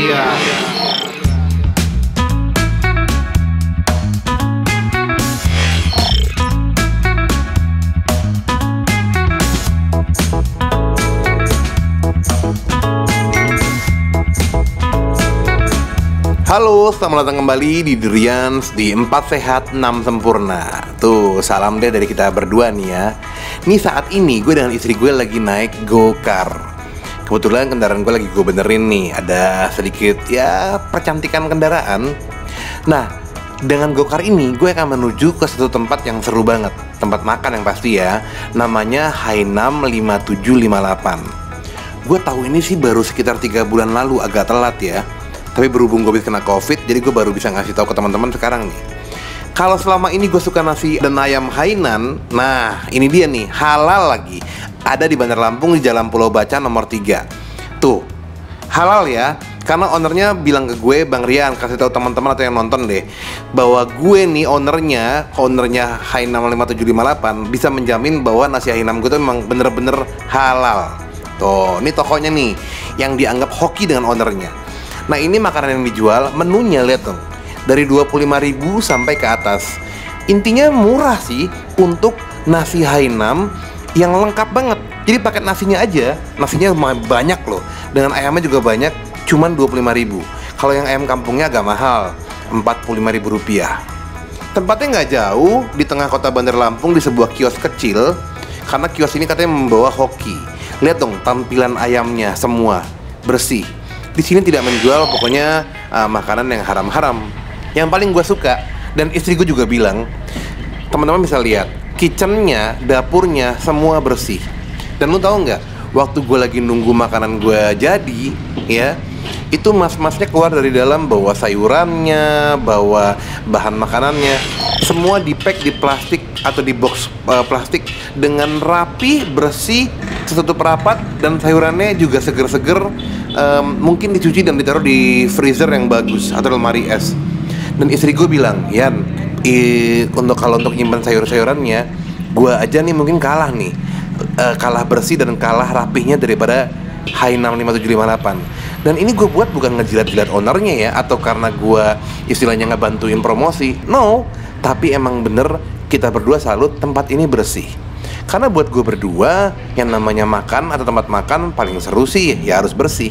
Iya. Halo, selamat datang kembali di Durians di 4 Sehat 6 Sempurna. Tuh, salam deh dari kita berdua nih ya. Nih saat ini gue dengan istri gue lagi naik go-car Kebetulan kendaraan gue lagi gue benerin nih. Ada sedikit ya percantikan kendaraan. Nah, dengan go-car ini gue akan menuju ke satu tempat yang seru banget. Tempat makan yang pasti ya. Namanya Hainam 5758 Gue tahu ini sih baru sekitar tiga bulan lalu agak telat ya. Tapi berhubung gue kena covid jadi gue baru bisa ngasih tahu ke teman-teman sekarang nih. Kalau selama ini gue suka nasi dan ayam Hainan nah ini dia nih halal lagi ada di Bandar Lampung di Jalan Pulau Baca nomor 3 tuh halal ya karena ownernya bilang ke gue Bang Rian kasih tahu teman-teman atau yang nonton deh bahwa gue nih ownernya ownernya Hainam 5758 bisa menjamin bahwa nasi Hainam gue tuh memang bener-bener halal. Tuh ini tokonya nih yang dianggap hoki dengan ownernya. Nah ini makanan yang dijual, menunya lihat dong Dari 25.000 sampai ke atas. Intinya murah sih untuk nasi Hainam yang lengkap banget. Jadi paket nasinya aja, nasinya banyak loh. Dengan ayamnya juga banyak, cuman 25.000 Kalau yang ayam kampungnya agak mahal, 45.000 rupiah. Tempatnya nggak jauh di tengah kota Bandar Lampung di sebuah kios kecil. Karena kios ini katanya membawa hoki. Lihat dong tampilan ayamnya semua bersih. Di sini tidak menjual pokoknya uh, makanan yang haram-haram. Yang paling gue suka dan istri gue juga bilang, teman-teman bisa lihat kitchennya, dapurnya semua bersih. Dan lu tahu nggak, waktu gue lagi nunggu makanan gue jadi, ya itu mas-masnya keluar dari dalam bawa sayurannya, bawa bahan makanannya, semua di pack di plastik atau di box uh, plastik dengan rapi, bersih, tertutup rapat dan sayurannya juga seger-seger um, mungkin dicuci dan ditaruh di freezer yang bagus atau lemari es. Dan istri gue bilang, Yan, i, untuk kalau untuk nyimpan sayur-sayurannya, gue aja nih mungkin kalah nih, uh, kalah bersih dan kalah rapihnya daripada Hainam 5758 dan ini gue buat bukan ngejilat-jilat ownernya ya atau karena gue istilahnya ngebantuin promosi no tapi emang bener kita berdua salut tempat ini bersih karena buat gue berdua yang namanya makan atau tempat makan paling seru sih ya harus bersih.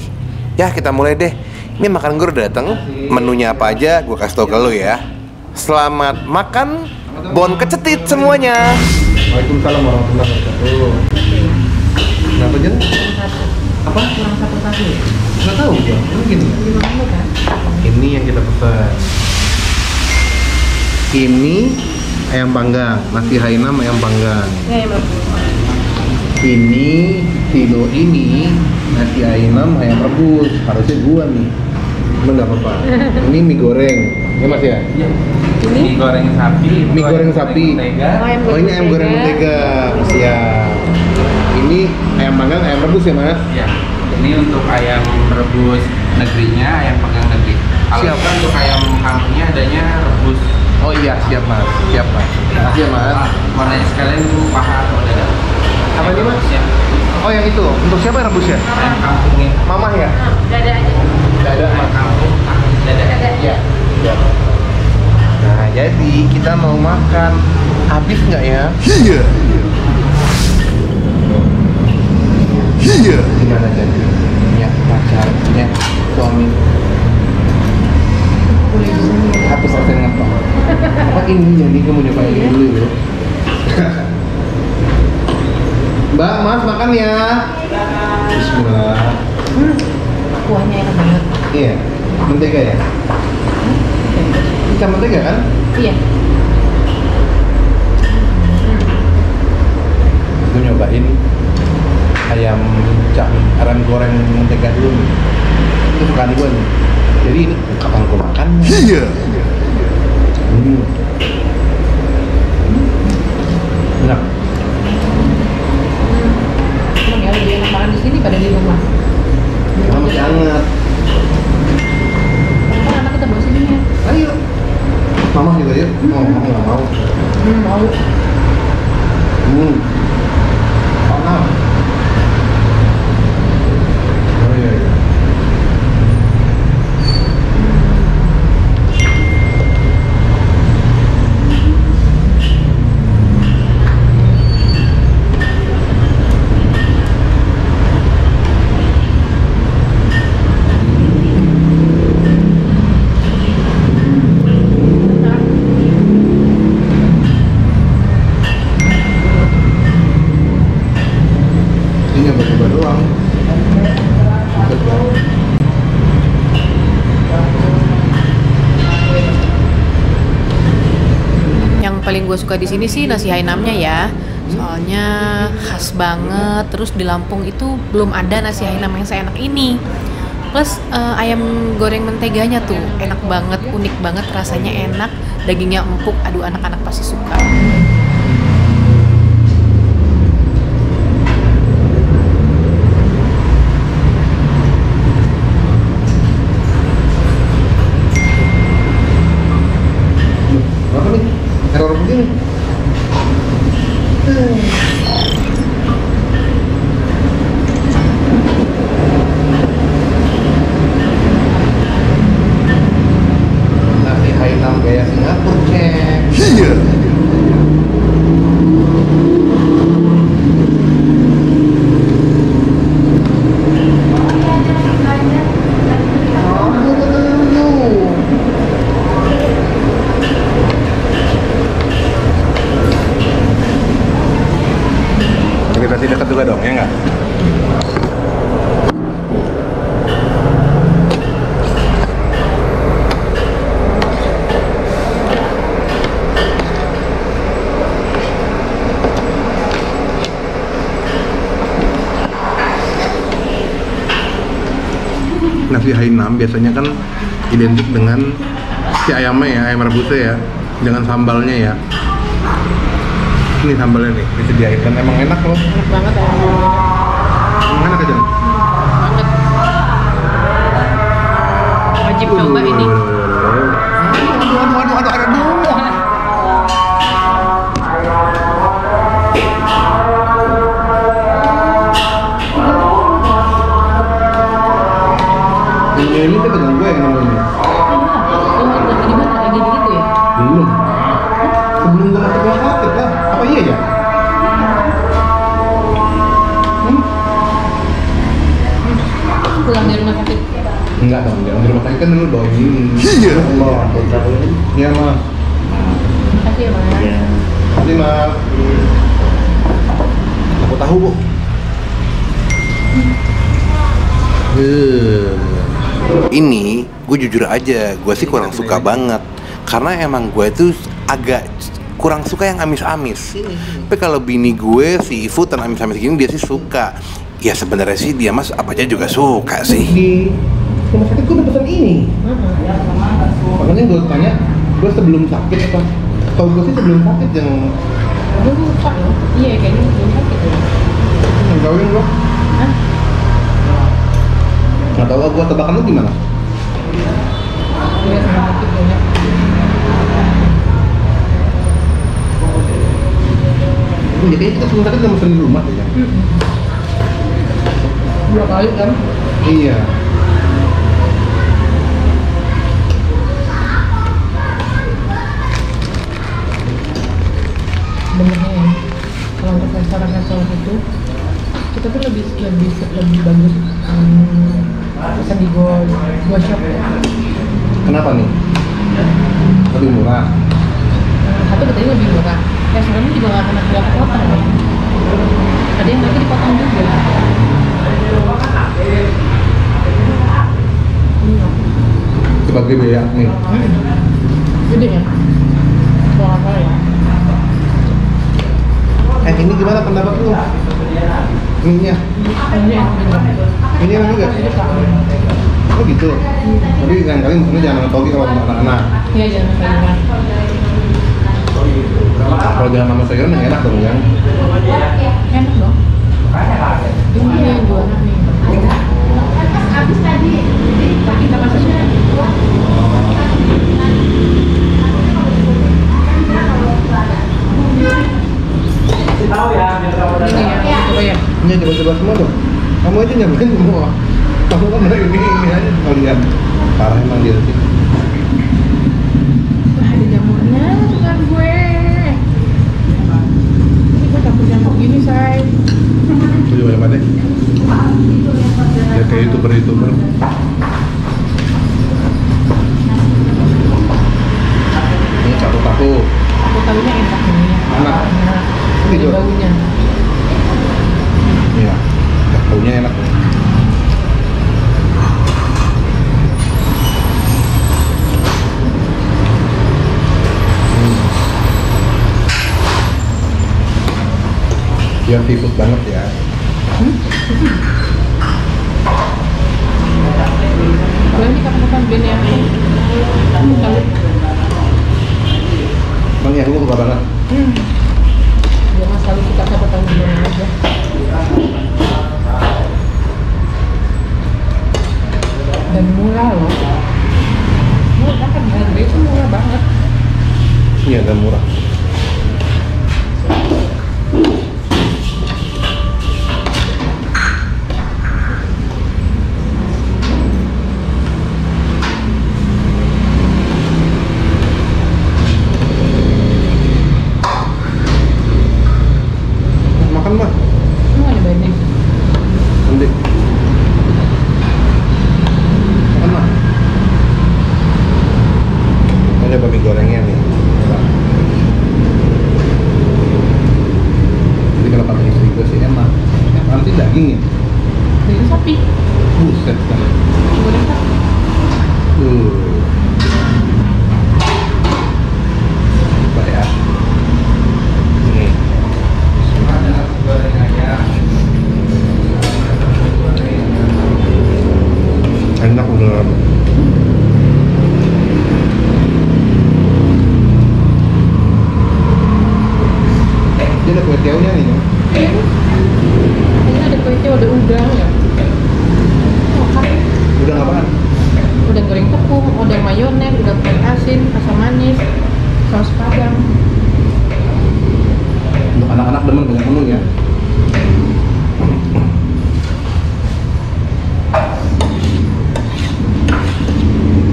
Ya kita mulai deh. Ini makan gue udah dateng. Menunya apa aja gue kasih tau ke lo ya. Selamat makan. Bon kecetit semuanya. Waalaikumsalam warahmatullahi wabarakatuh. Kenapa jen? Apa? kurang satu satu Nggak tahu ya. Mungkin. Ini yang kita pesan. Ini ayam panggang, nasi Hainam ayam panggang. ya yang rebus Ini kilo ini nasi Hainam ayam rebus. Harusnya gua nih. Cuma nggak apa-apa. Ini mie goreng. Ya mas ya? ini mie goreng sapi Mie goreng sapi. mentega Oh, ayam Oh ini ayam goreng mentega. Siap. Ini ayam panggang, ayam rebus ya mas? ya ini untuk ayam rebus negerinya ayam panggang negeri kalau Siap. kita untuk ayam kampungnya adanya rebus Oh iya siap mas, siap mas. Makasih ya mas. Ah, mau nanya sekalian paha atau dada Apa ini, Mas? ya Oh yang itu, untuk siapa yang rebus ya? ayam kampungnya Mamah ya? dada aja Dada dada. Siap. Nah jadi kita mau makan, habis nggak ya? Iya. Iya. Gimana jadi? Ya pacarnya suami satu persen ngetok. Apa ini jadi kamu nyobain Iya. dulu ya? Mbak, Mas makan ya. Bismillah. hmm. kuahnya enak banget Iya, mentega ya? Ikan mentega kan? iya Gue nyobain ayam cak ayam goreng mentega dulu nih. Itu sukaan gue nih. Jadi ini kapan gue makan? Iya. Hmm. Enak. emang ya lebih enak makan di sini pada di rumah Karena masih hangat. kan anak kita bawa sini ya Ayo. Mama gitu ya? Mau, mama nggak mau. hmm, mau Hmm. Panas. Oh iya. iya. Gue suka di sini sih nasi Hainamnya ya. Soalnya khas banget. Terus di Lampung itu belum ada nasi Hainam yang seenak ini. Plus eh, ayam goreng menteganya tuh enak banget, unik banget, rasanya enak, dagingnya empuk. Aduh anak-anak pasti suka. 嗯 Hainam biasanya kan identik dengan si ayamnya ya, ayam rebusnya ya, dengan sambalnya ya. Ini sambalnya nih, disediain dan emang enak loh. Enak banget ayam Emang enak aja. banget. Wajib coba ini. Aduh, aduh, aduh, aduh, aduh. Yang ini kan dengan gue yang namanya. Oh, lagi di mana? Lagi di itu ya? Belum. Sebelum masuk rumah sakit lah. Apa iya ya? Hmm? Pulang dari rumah sakit. Enggak dong, jangan di rumah sakit kan dulu bawa ini. Iya. Allah, Iya mas. Makasih ya, Mas. Terima mas. Aku tahu, Bu. Eh. Ini gue jujur aja, gue sih kurang suka banget karena emang gue itu agak kurang suka yang amis-amis. Tapi kalau bini gue seafood dan amis-amis gini dia sih suka. Ya sebenarnya sih dia mas apa aja juga suka sih. Di rumah sakit gue udah pesan ini. Makanya gue tanya, gue sebelum sakit apa? Tau gue sih sebelum sakit yang Gue lupa loh. Iya, kayaknya belum sakit ya. yang kawin lo. Hah? Gak tau gue tebakan lu gimana? Ya kayaknya kita sakit udah pesan di rumah ya. Dua kali kan? Iya. Sebenarnya ya, kalau untuk restoran-restoran itu kita tuh lebih lebih lebih bagus um, pesan di go go shop ya. Kenapa nih? Lebih murah. Satu katanya lebih murah. Restorannya juga nggak kena keluar potong ya. Ada yang lagi dipotong juga. Sebagai biaya nih. Gede ya? Kalau salah ya. Eh ini gimana pendapat lu? Enak banget. Ini Pak. Oh gitu? Tapi lain kali misalnya jangan sama togi kalau sama anak-anak Iya jangan sayuran. Kalau jangan sama sayuran yang enak dong kan? Enak dong. Ini yang jualan nih. Tapi kita masuknya ini ya, ya. Ini coba-coba semua dong Kamu aja nyobain semua Kamu kan dari ini, ini aja kalian Parah emang dia sih Wah, ada jamurnya bukan gue. Ini gue takut nyamuk gini, say. Itu juga yang deh Ya kayak Ini tahunya enak ini. Enak. Enak. Ini baunya. Ini enak. Dia banget ya. Hmm? Yang. Bang ya, suka banget. Hmm. Uh. Coba ya. Nih. Ada goreng ayam. Enak beneran. Dia ada kue tiaunya nih. ya. Ini ada kue tiaw, ada udang ya. Oh, kan. Udah nggak apaan? Udang goreng tepung, udang mayones, udang goreng asin, asam manis, saus padang. Untuk anak-anak demen banyak menu ya.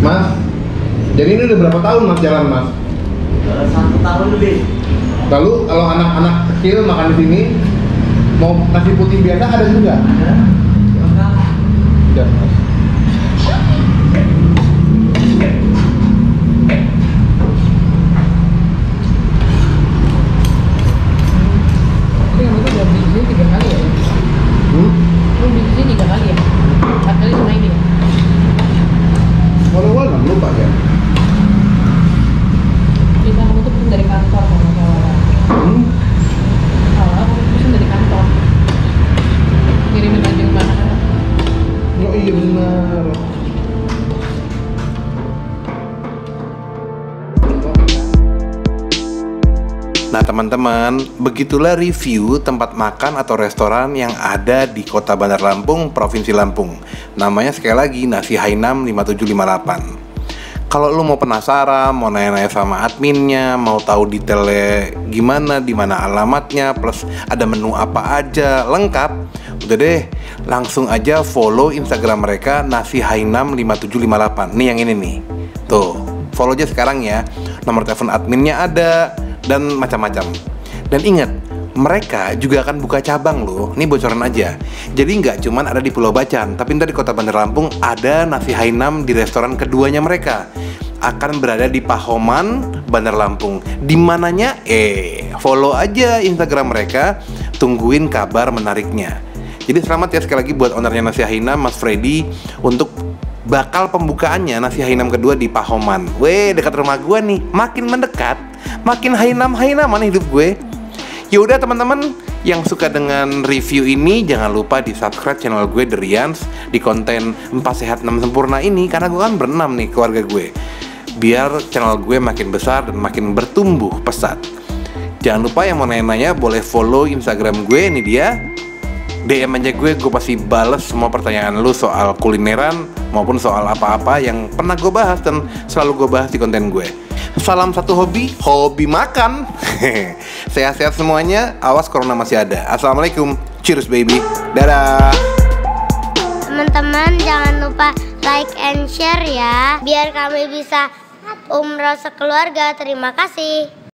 Mas, jadi ini udah berapa tahun mas jalan mas? satu tahun lebih Lalu kalau anak-anak kecil makan di sini mau nasi putih biasa ada juga? ada teman-teman, begitulah review tempat makan atau restoran yang ada di kota Bandar Lampung, Provinsi Lampung Namanya sekali lagi Nasi Hainam 5758 kalau lu mau penasaran, mau nanya-nanya sama adminnya, mau tahu detailnya gimana, di mana alamatnya, plus ada menu apa aja, lengkap. Udah deh, langsung aja follow Instagram mereka Nasi Hainam 5758. Nih yang ini nih. Tuh, follow aja sekarang ya. Nomor telepon adminnya ada dan macam-macam. Dan ingat, mereka juga akan buka cabang loh. Ini bocoran aja. Jadi nggak cuman ada di Pulau Bacan, tapi ntar di Kota Bandar Lampung ada nasi Hainam di restoran keduanya mereka. Akan berada di Pahoman, Bandar Lampung. Di mananya? Eh, follow aja Instagram mereka. Tungguin kabar menariknya. Jadi selamat ya sekali lagi buat ownernya nasi Hainam, Mas Freddy, untuk bakal pembukaannya nasi Hainam kedua di Pahoman. Weh, dekat rumah gua nih. Makin mendekat, makin Hainam Hainaman hidup gue. Ya udah teman-teman yang suka dengan review ini jangan lupa di subscribe channel gue The Rians di konten 4 sehat 6 sempurna ini karena gue kan berenam nih keluarga gue. Biar channel gue makin besar dan makin bertumbuh pesat. Jangan lupa yang mau nanya-nanya boleh follow Instagram gue ini dia. DM aja gue, gue pasti bales semua pertanyaan lu soal kulineran maupun soal apa-apa yang pernah gue bahas dan selalu gue bahas di konten gue. Salam satu hobi, hobi makan. Sehat-sehat semuanya, awas corona masih ada. Assalamualaikum, cheers baby, dadah. Teman-teman jangan lupa like and share ya Biar kami bisa umroh sekeluarga Terima kasih